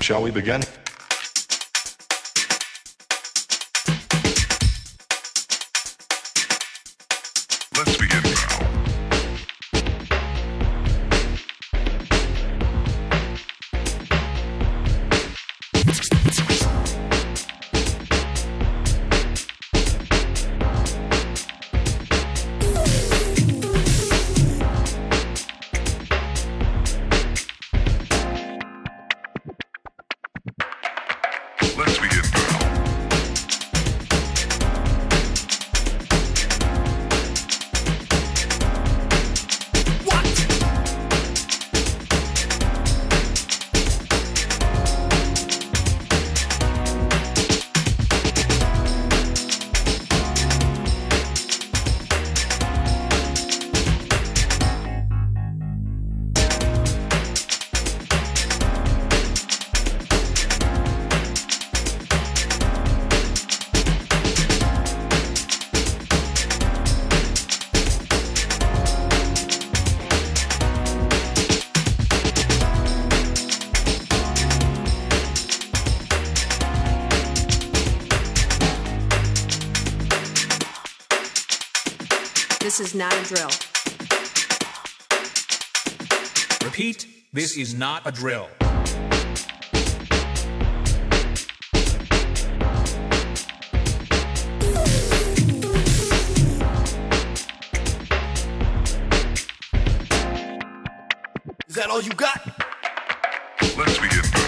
Shall we begin? This is not a drill. Repeat, this is not a drill. Is that all you got? Let's begin